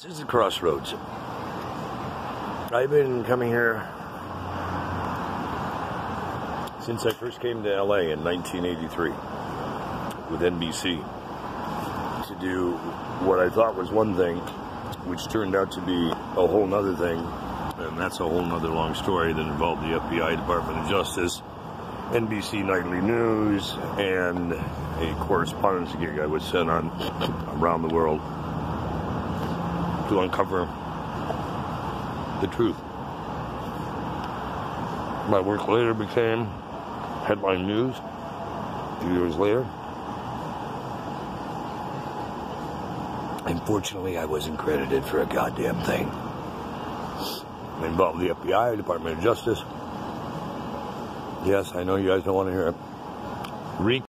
This is the crossroads. I've been coming here since I first came to LA in 1983 with NBC to do what I thought was one thing, which turned out to be a whole nother thing. And that's a whole nother long story that involved the FBI, Department of Justice, NBC Nightly News, and a correspondence gig I was sent on around the world to uncover the truth. My work later became headline news a few years later. Unfortunately, I wasn't credited for a goddamn thing. It involved the FBI, Department of Justice. Yes, I know you guys don't want to hear it. Re-